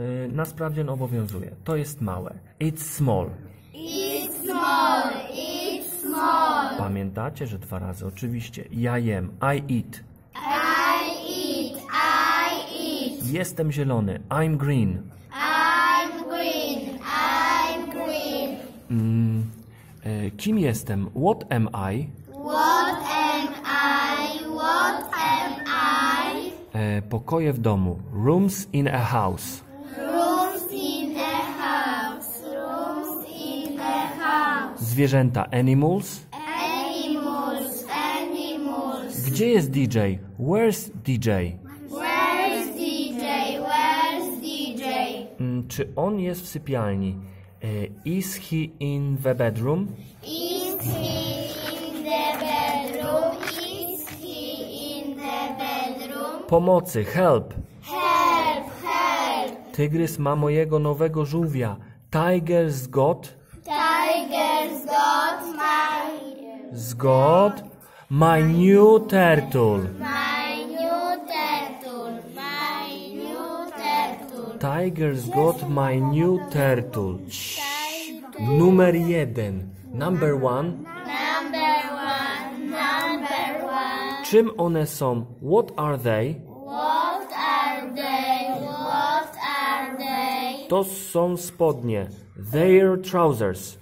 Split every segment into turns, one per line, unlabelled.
y, na sprawdzian obowiązuje. To jest małe. It's small.
It's small. It's small.
Pamiętacie, że dwa razy? Oczywiście. Ja jem. I eat.
I eat. I eat.
Jestem zielony. I'm green.
I'm green. I'm green.
Mm, y, kim jestem? What am I?
What am I? What am I?
E, pokoje w domu. Rooms in a house. Zwierzęta. Animals.
Animals. Animals.
Gdzie jest DJ? Where's DJ?
Where's DJ? Where's DJ?
Mm, czy on jest w sypialni? E, is he in the bedroom?
Is he in the bedroom? Is he in the bedroom?
Pomocy. Help.
Help, help.
Tygrys ma mojego nowego żółwia. Tiger's got.
Tiger's got my,
Zgot. My new turtle.
my new turtle. My new turtle.
Tiger's got my new turtle. Numer jeden. Number one.
Number one, number one.
Czym one są? What are they?
What are they? What are they?
To są spodnie. Their trousers.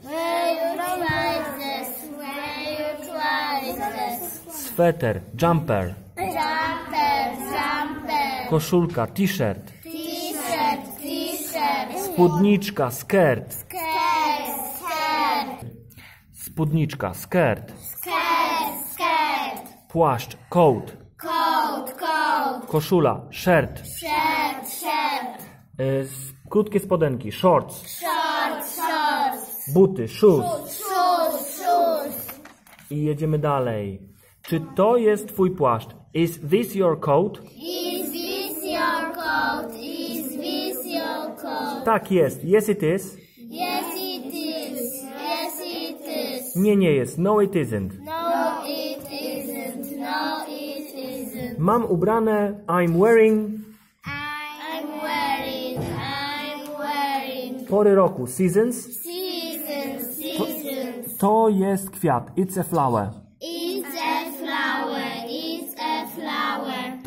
Sweter. Jumper.
Jumper, jumper.
Koszulka. T-shirt.
T-shirt, t-shirt.
Spódniczka. Skirt.
Skirt, skirt.
Spódniczka. Skirt.
Skirt, skirt.
Płaszcz. Coat.
Coat, coat.
Koszula. Shirt.
Shirt, shirt.
Y, krótkie spodenki. Shorts.
Shorts, shorts.
Buty. Shoes.
Shoes, shoes.
I jedziemy dalej. Czy to jest twój płaszcz? Is this your coat?
Is this your coat? Is this your coat?
Tak jest. Yes it is.
Yes, it is. Yes, it is.
Nie, nie jest. No it isn't.
No, it isn't. No, it isn't.
Mam ubrane I'm wearing
I'm wearing, I'm wearing.
pory roku. Seasons.
Season, seasons.
To jest kwiat.
It's a flower.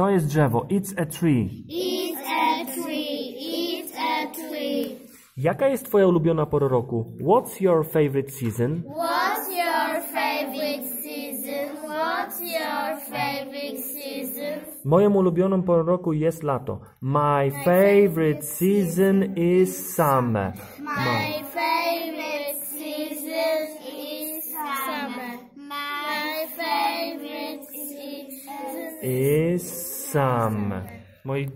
To jest drzewo. It's a tree.
It's a tree, it's a tree.
Jaka jest twoja ulubiona pora roku? What's your favorite season?
What's your favorite season? What's your favorite season?
Moją ulubioną porą roku jest lato. My favorite season is summer.
My favorite season is summer. My favorite season
Is summer. Moi